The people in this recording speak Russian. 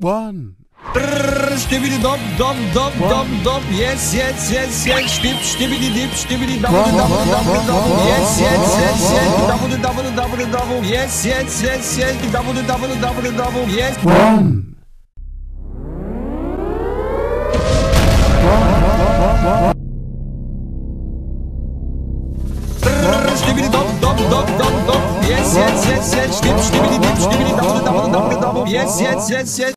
One.